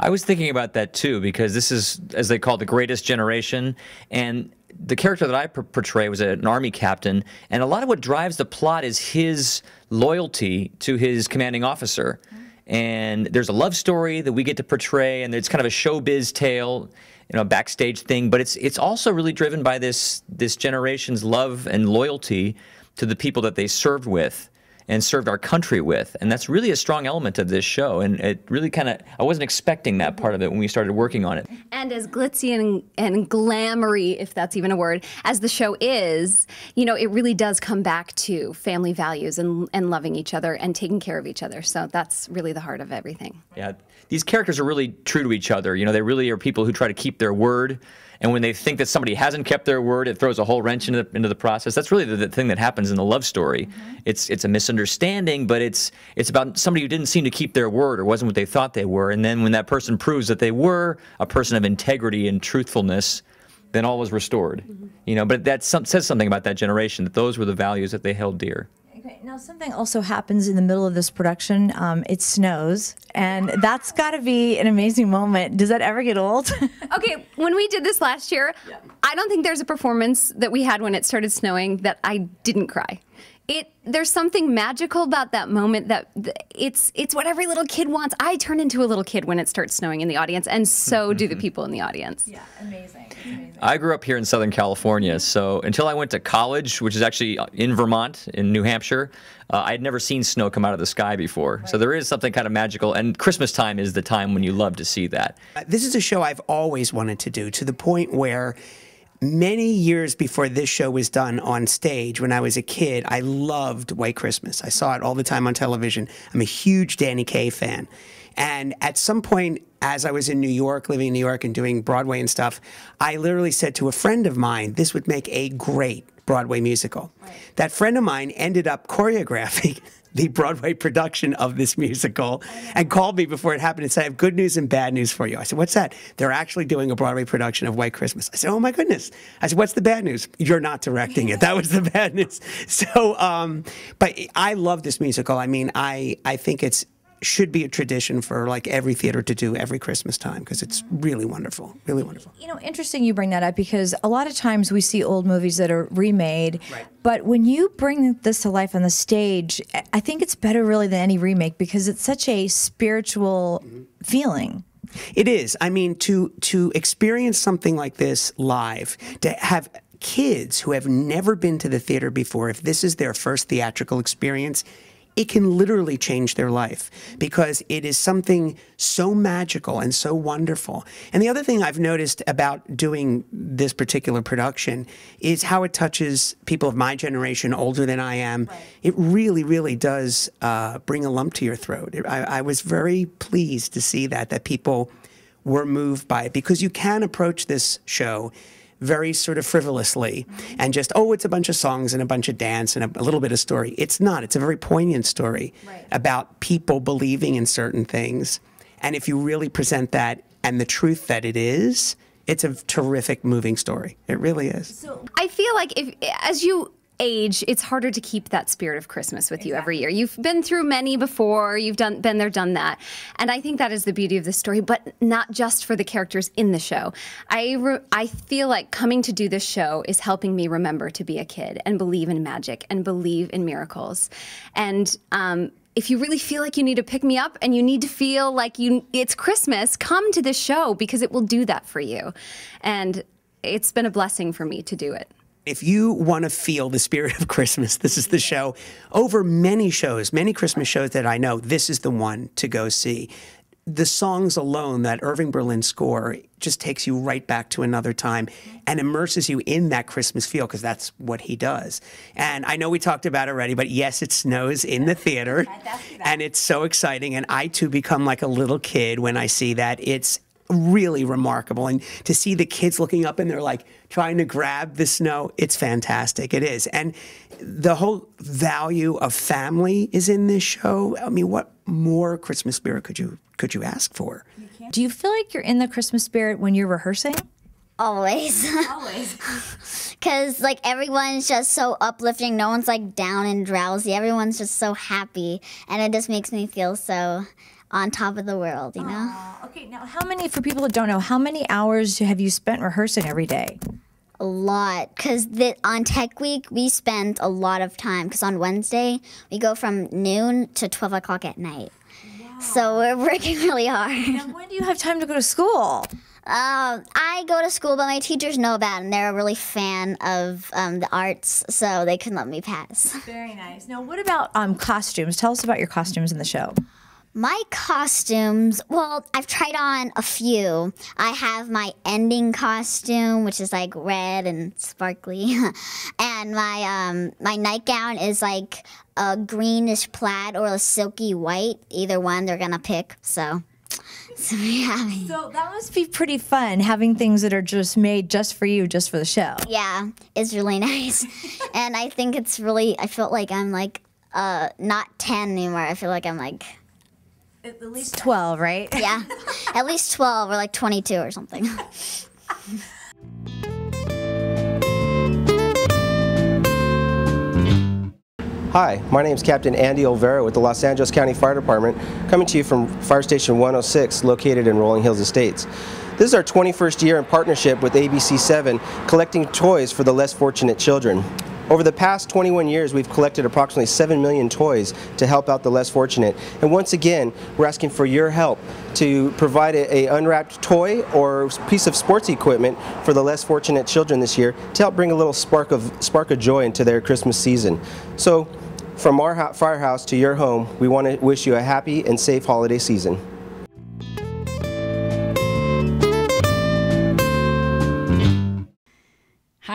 I was thinking about that too because this is, as they call it, the greatest generation. And the character that I portray was an army captain. And a lot of what drives the plot is his loyalty to his commanding officer. And there's a love story that we get to portray, and it's kind of a showbiz tale, you know, backstage thing. But it's it's also really driven by this this generation's love and loyalty to the people that they served with and served our country with. And that's really a strong element of this show. And it really kind of, I wasn't expecting that part of it when we started working on it. And as glitzy and, and glamoury, if that's even a word, as the show is, you know, it really does come back to family values and, and loving each other and taking care of each other. So that's really the heart of everything. Yeah. These characters are really true to each other. You know, they really are people who try to keep their word. And when they think that somebody hasn't kept their word, it throws a whole wrench into the, into the process. That's really the, the thing that happens in the love story. Mm-hmm. It's it's a misunderstanding, but it's it's about somebody who didn't seem to keep their word or wasn't what they thought they were. And then when that person proves that they were a person of integrity and truthfulness, then all was restored. Mm-hmm. You know, but that some, says something about that generation that those were the values that they held dear. Okay, now something also happens in the middle of this production. Um, it snows, and that's got to be an amazing moment. Does that ever get old? okay, when we did this last year, yeah. I don't think there's a performance that we had when it started snowing that I didn't cry it there's something magical about that moment that it's it's what every little kid wants. I turn into a little kid when it starts snowing in the audience, and so do the people in the audience. Yeah, amazing. amazing. I grew up here in Southern California, so until I went to college, which is actually in Vermont, in New Hampshire, uh, I had never seen snow come out of the sky before. Right. So there is something kind of magical, and Christmas time is the time when you love to see that. Uh, this is a show I've always wanted to do, to the point where many years before this show was done on stage, when I was a kid, I loved White Christmas. I saw it all the time on television. I'm a huge Danny Kaye fan. And at some point, as I was in New York, living in New York and doing Broadway and stuff, I literally said to a friend of mine, this would make a great Broadway musical. Right. That friend of mine ended up choreographing the Broadway production of this musical and called me before it happened and said, I have good news and bad news for you. I said, What's that? They're actually doing a Broadway production of White Christmas. I said, Oh my goodness. I said, What's the bad news? You're not directing it. That was the bad news. So, um, but I love this musical. I mean, I, I think it's should be a tradition for like every theater to do every Christmas time because it's really wonderful, really wonderful. You know, interesting you bring that up because a lot of times we see old movies that are remade, right. but when you bring this to life on the stage, I think it's better really than any remake because it's such a spiritual mm-hmm. feeling. It is. I mean, to to experience something like this live, to have kids who have never been to the theater before, if this is their first theatrical experience, it can literally change their life because it is something so magical and so wonderful. And the other thing I've noticed about doing this particular production is how it touches people of my generation, older than I am. Right. It really, really does uh, bring a lump to your throat. I, I was very pleased to see that, that people were moved by it because you can approach this show very sort of frivolously and just, oh, it's a bunch of songs and a bunch of dance and a, a little bit of story. It's not. It's a very poignant story right. about people believing in certain things. And if you really present that and the truth that it is, it's a terrific moving story. It really is. So I feel like if as you age, it's harder to keep that spirit of Christmas with exactly. you every year. You've been through many before, you've done been there, done that. And I think that is the beauty of the story, but not just for the characters in the show. I I feel like coming to do this show is helping me remember to be a kid and believe in magic and believe in miracles. And um, if you really feel like you need to pick me up and you need to feel like you it's Christmas, come to this show because it will do that for you. And it's been a blessing for me to do it. If you want to feel the spirit of Christmas, this is the show. Over many shows, many Christmas shows that I know, this is the one to go see. The songs alone, that Irving Berlin score, just takes you right back to another time and immerses you in that Christmas feel because that's what he does. And I know we talked about it already, but yes, it snows in the theater and it's so exciting. And I too become like a little kid when I see that. It's really remarkable. And to see the kids looking up and they're like trying to grab the snow, it's fantastic. It is. And the whole value of family is in this show. I mean, what more Christmas spirit could you could you ask for? Do you feel like you're in the Christmas spirit when you're rehearsing? Always. Always. Because, like, everyone's just so uplifting. No one's, like, down and drowsy. Everyone's just so happy. And it just makes me feel so on top of the world, you know? Okay, now how many, for people that don't know, how many hours have you spent rehearsing every day? A lot. Because on Tech Week, we spend a lot of time. Because on Wednesday, we go from noon to 12 o'clock at night. So we're working really hard. Now, when do you have time to go to school? Uh, I go to school, but my teachers know about it, and they're a really fan of um, the arts, so they can let me pass. Very nice. Now, what about um, costumes? Tell us about your costumes in the show. My costumes, well, I've tried on a few. I have my ending costume, which is like red and sparkly, and my um my nightgown is like a greenish plaid or a silky white. Either one, they're gonna pick. So. So, yeah. So that must be pretty fun having things that are just made just for you, just for the show. Yeah, it's really nice. and I think it's really, I feel like I'm like uh, not 10 anymore. I feel like I'm like. At least 12, right? Yeah, at least 12 or like 22 or something. Hi, my name is Captain Andy Olvera with the Los Angeles County Fire Department, coming to you from Fire Station 106, located in Rolling Hills Estates. This is our 21st year in partnership with ABC7, collecting toys for the less fortunate children. Over the past 21 years, we've collected approximately 7 million toys to help out the less fortunate. And once again, we're asking for your help to provide a, a unwrapped toy or piece of sports equipment for the less fortunate children this year to help bring a little spark of, spark of joy into their Christmas season. So, from our firehouse to your home, we want to wish you a happy and safe holiday season.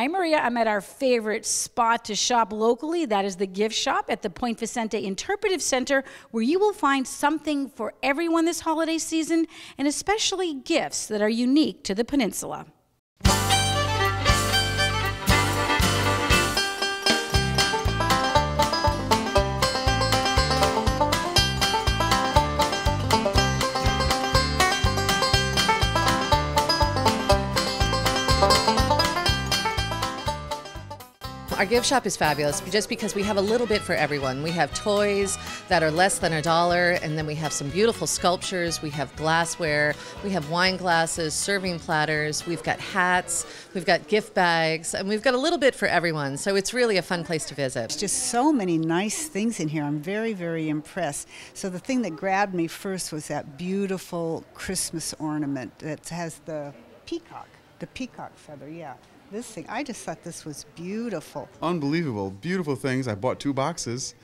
Hi, Maria. I'm at our favorite spot to shop locally. That is the gift shop at the Point Vicente Interpretive Center, where you will find something for everyone this holiday season, and especially gifts that are unique to the peninsula. Our gift shop is fabulous just because we have a little bit for everyone. We have toys that are less than a dollar, and then we have some beautiful sculptures. We have glassware, we have wine glasses, serving platters, we've got hats, we've got gift bags, and we've got a little bit for everyone. So it's really a fun place to visit. There's just so many nice things in here. I'm very, very impressed. So the thing that grabbed me first was that beautiful Christmas ornament that has the peacock, the peacock feather, yeah this thing. I just thought this was beautiful. Unbelievable. Beautiful things. I bought two boxes.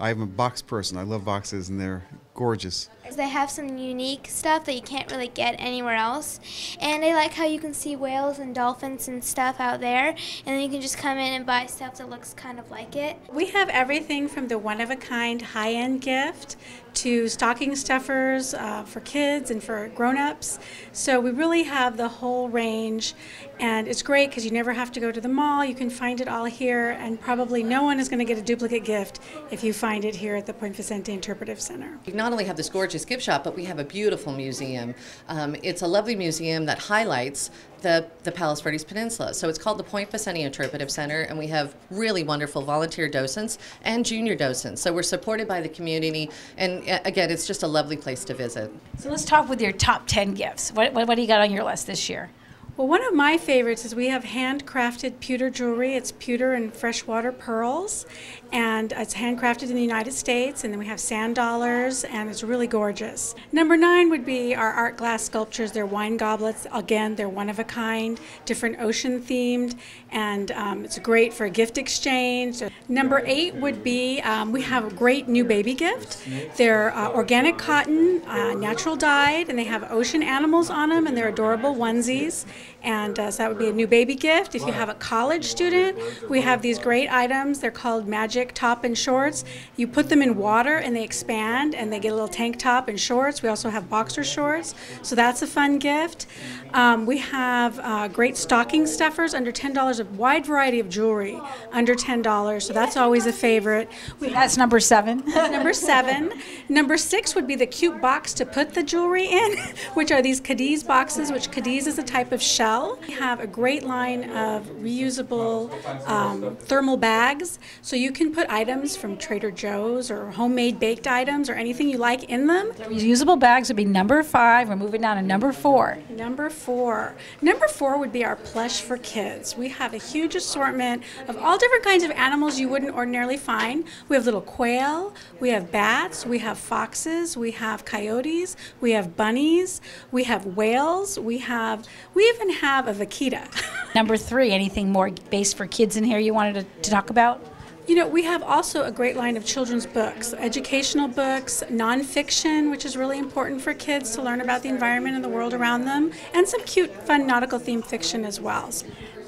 I'm a box person. I love boxes and they're gorgeous. They have some unique stuff that you can't really get anywhere else. And I like how you can see whales and dolphins and stuff out there. And then you can just come in and buy stuff that looks kind of like it. We have everything from the one of a kind high end gift to stocking stuffers uh, for kids and for grown ups. So we really have the whole range. And it's great because you never have to go to the mall. You can find it all here. And probably no one is going to get a duplicate gift if you find it here at the Point Vicente Interpretive Center. We not only have this gorgeous gift shop, but we have a beautiful museum. Um, it's a lovely museum that highlights the, the Palos Verdes Peninsula. So it's called the Point Vicente Interpretive Center, and we have really wonderful volunteer docents and junior docents. So we're supported by the community, and uh, again, it's just a lovely place to visit. So let's talk with your top 10 gifts. What, what, what do you got on your list this year? Well, one of my favorites is we have handcrafted pewter jewelry. It's pewter and freshwater pearls, and it's handcrafted in the United States. And then we have sand dollars, and it's really gorgeous. Number nine would be our art glass sculptures. They're wine goblets. Again, they're one of a kind, different ocean themed, and um, it's great for a gift exchange. Number eight would be um, we have a great new baby gift. They're uh, organic cotton, uh, natural dyed, and they have ocean animals on them, and they're adorable onesies. And uh, so that would be a new baby gift. If you have a college student, we have these great items. They're called Magic Top and Shorts. You put them in water and they expand and they get a little tank top and shorts. We also have boxer shorts. So that's a fun gift. Um, we have uh, great stocking stuffers under $10, a wide variety of jewelry under $10. So that's always a favorite. We that's number seven. number seven. Number six would be the cute box to put the jewelry in, which are these Capiz boxes, which Capiz is a type of Shell. We have a great line of reusable um, thermal bags, so you can put items from Trader Joe's or homemade baked items or anything you like in them. Reusable bags would be number five. We're moving down to number four. Number four. Number four would be our plush for kids. We have a huge assortment of all different kinds of animals you wouldn't ordinarily find. We have little quail, we have bats, we have foxes, we have coyotes, we have bunnies, we have whales, we have, we even have a vaquita. Number three, anything more based for kids in here you wanted to, to talk about? You know, we have also a great line of children's books, educational books, nonfiction, which is really important for kids to learn about the environment and the world around them, and some cute, fun nautical themed fiction as well.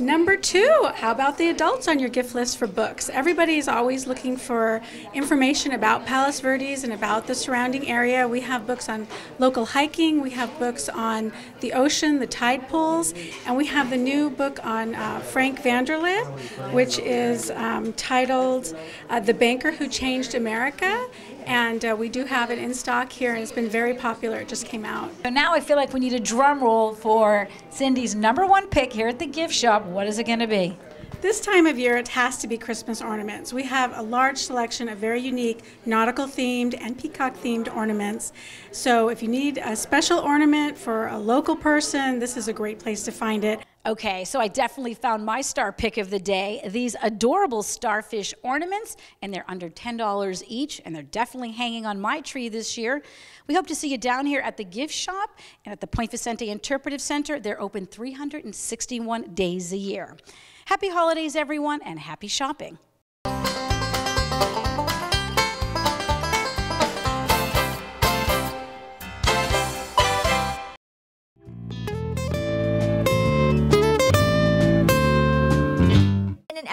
Number two, how about the adults on your gift list for books? Everybody is always looking for information about Palos Verdes and about the surrounding area. We have books on local hiking, we have books on the ocean, the tide pools, and we have the new book on uh, Frank Vanderlip, which is um, titled uh, The Banker Who Changed America. And uh, we do have it in stock here, and it's been very popular. It just came out. So now I feel like we need a drum roll for Cindy's number one pick here at the gift shop. What is it going to be? This time of year, it has to be Christmas ornaments. We have a large selection of very unique nautical themed and peacock themed ornaments. So if you need a special ornament for a local person, this is a great place to find it. Okay, so I definitely found my star pick of the day. These adorable starfish ornaments, and they're under $10 each, and they're definitely hanging on my tree this year. We hope to see you down here at the gift shop and at the Point Vicente Interpretive Center. They're open 361 days a year. Happy holidays, everyone, and happy shopping.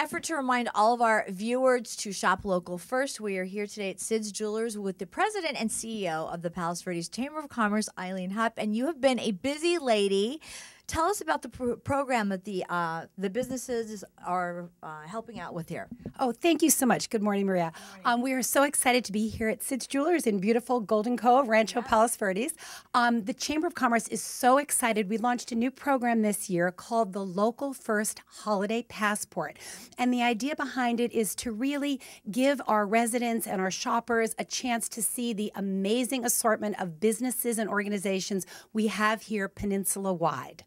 Effort to remind all of our viewers to shop local first, we are here today at Sid's Jewelers with the president and CEO of the Palos Verdes Chamber of Commerce, Eileen Hupp. And you have been a busy lady. Tell us about the pro- program that the uh, the businesses are uh, helping out with here. Oh, thank you so much. Good morning, Maria. Um, we are so excited to be here at Sid's Jewelers in beautiful Golden Cove, Rancho Palos Verdes. Um, the Chamber of Commerce is so excited. We launched a new program this year called the Local First Holiday Passport. And the idea behind it is to really give our residents and our shoppers a chance to see the amazing assortment of businesses and organizations we have here peninsula wide.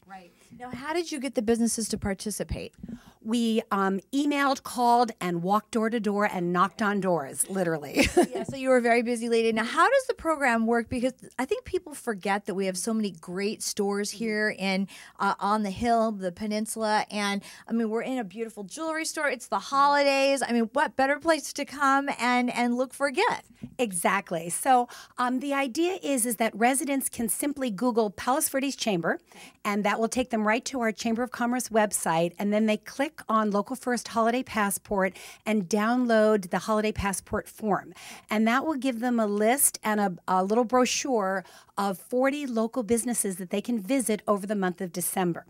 Now, how did you get the businesses to participate? We um, emailed, called, and walked door to door and knocked on doors, literally. yeah, so you were a very busy lady. Now, how does the program work? Because I think people forget that we have so many great stores here in uh, on the hill, the peninsula, and I mean we're in a beautiful jewelry store. It's the holidays. I mean, what better place to come and and look for a gift? Exactly. So um, the idea is is that residents can simply Google Palos Verdes Chamber, and that will take them right to our Chamber of Commerce website, and then they click on Local First Holiday Passport and download the Holiday Passport form, and that will give them a list and a, a little brochure of 40 local businesses that they can visit over the month of December.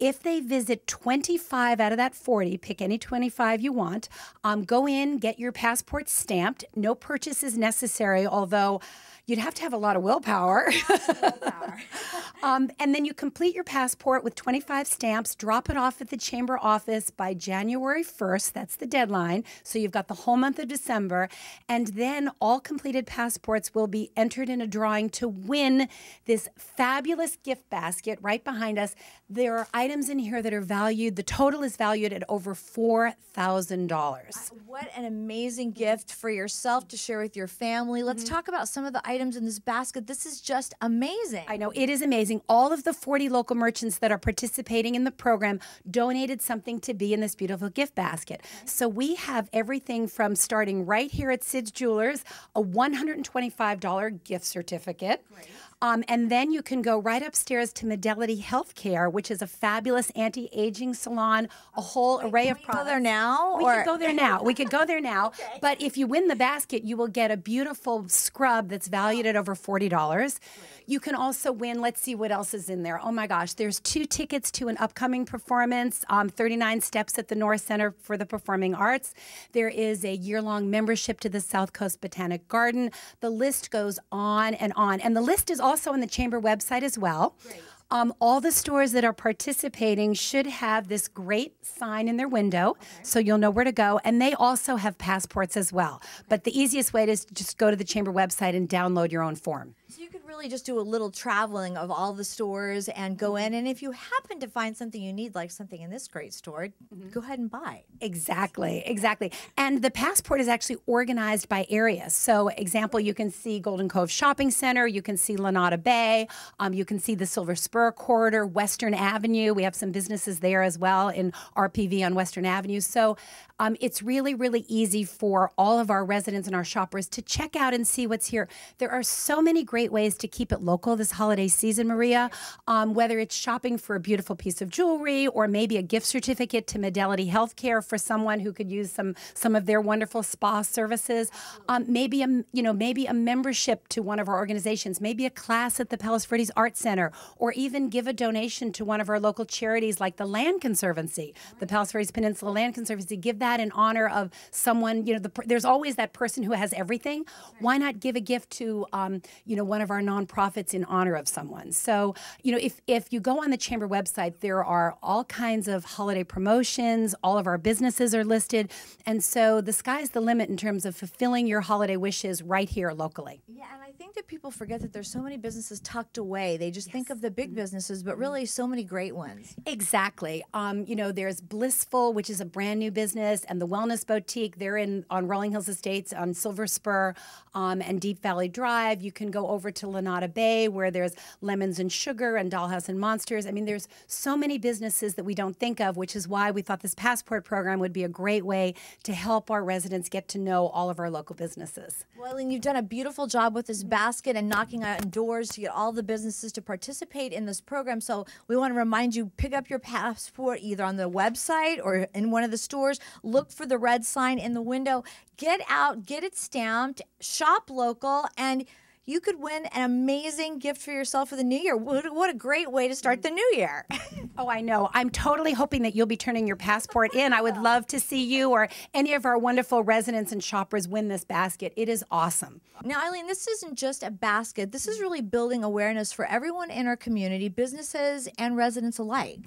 If they visit 25 out of that 40, pick any 25 you want, um, go in, get your passport stamped. No purchase is necessary, although you'd have to have a lot of willpower. um, and then you complete your passport with 25 stamps, drop it off at the chamber office by January 1st. That's the deadline. So you've got the whole month of December. And then all completed passports will be entered in a drawing to win this fabulous gift basket right behind us. There are items in here that are valued, the total is valued at over $4,000. What an amazing gift for yourself to share with your family. Let's talk about some of the items in this basket. This is just amazing. I know it is amazing. All of the 40 local merchants that are participating in the program donated something to be in this beautiful gift basket. So we have everything from starting right here at Sid's Jewelers, a $125 gift certificate. Um, and then you can go right upstairs to Medelity Healthcare, which is a fabulous anti-aging salon, a whole array of products. Go there now, We or could go there now. We could go there now. But if you win the basket, you will get a beautiful scrub that's valued at over forty dollars. You can also win. Let's see what else is in there. Oh my gosh, there's two tickets to an upcoming performance. Um, 39 Steps at the Norris Center for the Performing Arts. There is a year-long membership to the South Coast Botanic Garden. The list goes on and on, and the list is also on the chamber website as well. Um, all the stores that are participating should have this great sign in their window so you'll know where to go. And they also have passports as well. But the easiest way is to just go to the chamber website and download your own form. So you could really just do a little traveling of all the stores and go in. And if you happen to find something you need, like something in this great store, go ahead and buy. Exactly, exactly. And the passport is actually organized by area. So, example, you can see Golden Cove Shopping Center, you can see Lunada Bay, um, you can see the Silver Corridor, Western Avenue. We have some businesses there as well in RPV on Western Avenue. So, um, it's really, really easy for all of our residents and our shoppers to check out and see what's here. There are so many great ways to keep it local this holiday season, Maria. Um, whether it's shopping for a beautiful piece of jewelry or maybe a gift certificate to Medelity Healthcare for someone who could use some some of their wonderful spa services. Um, maybe a you know maybe a membership to one of our organizations. Maybe a class at the Palos Verdes Art Center, or even give a donation to one of our local charities like the Land Conservancy, the Palos Verdes Peninsula Land Conservancy. Give that in honor of someone. You know, the, there's always that person who has everything. Why not give a gift to um, you know one of our nonprofits in honor of someone? So you know, if if you go on the chamber website, there are all kinds of holiday promotions. All of our businesses are listed, and so the sky's the limit in terms of fulfilling your holiday wishes right here locally. Yeah, think that people forget that there's so many businesses tucked away. They just think of the big businesses, but really so many great ones. Exactly. Um, you know, there's Blissful, which is a brand new business, and the Wellness Boutique. They're in on Rolling Hills Estates on Silver Spur um, and Deep Valley Drive. You can go over to Lunada Bay, where there's Lemons and Sugar and Dollhouse and Monsters. I mean, there's so many businesses that we don't think of, which is why we thought this passport program would be a great way to help our residents get to know all of our local businesses. Well, and you've done a beautiful job with this basket and knocking on doors to get all the businesses to participate in this program. So we want to remind you pick up your passport either on the website or in one of the stores. Look for the red sign in the window. Get out, get it stamped, shop local, and you could win an amazing gift for yourself for the new year. What, what a great way to start mm. the new year. Oh, I know. I'm totally hoping that you'll be turning your passport in. I would love to see you or any of our wonderful residents and shoppers win this basket. It is awesome. Now, Eileen, this isn't just a basket. This is mm. really building awareness for everyone in our community, businesses and residents alike.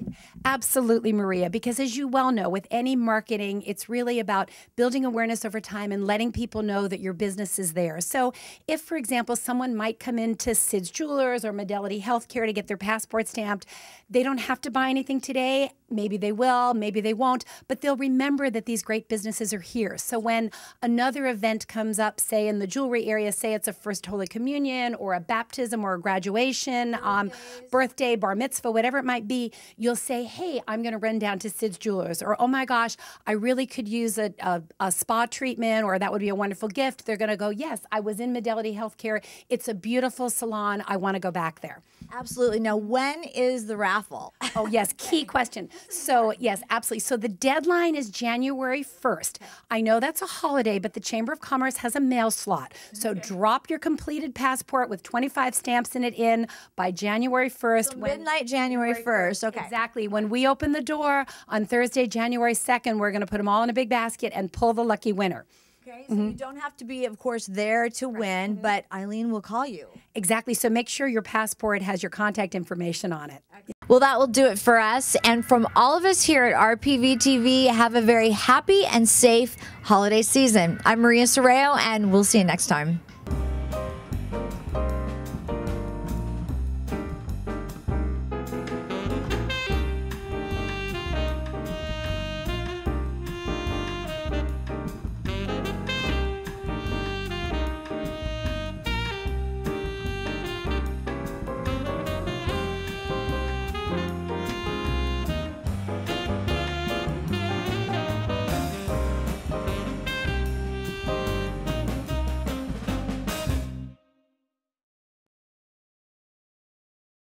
Absolutely, Maria, because as you well know, with any marketing, it's really about building awareness over time and letting people know that your business is there. So, if, for example, someone might come into Sid's Jewelers or Medelity Healthcare to get their passport stamped, they don't have to buy anything today. Maybe they will, maybe they won't, but they'll remember that these great businesses are here. So when another event comes up, say in the jewelry area, say it's a First Holy Communion or a baptism or a graduation, um, birthday, bar mitzvah, whatever it might be, you'll say, hey, I'm going to run down to Sid's Jewelers. Or, oh my gosh, I really could use a, a, a spa treatment or that would be a wonderful gift. They're going to go, yes, I was in Medelity Healthcare. It's a beautiful salon. I want to go back there. Absolutely. Now, when is the raffle? Oh, yes, key question. So, yes, absolutely. So, the deadline is January 1st. I know that's a holiday, but the Chamber of Commerce has a mail slot. So, drop your completed passport with 25 stamps in it in by January 1st. So midnight January 1st. Okay. Exactly. When we open the door on Thursday, January 2nd, we're going to put them all in a big basket and pull the lucky winner. Okay, so you mm-hmm. don't have to be, of course, there to win, mm-hmm. but Eileen will call you. Exactly. So make sure your passport has your contact information on it. Well, that will do it for us. And from all of us here at RPV TV, have a very happy and safe holiday season. I'm Maria Sorreo, and we'll see you next time.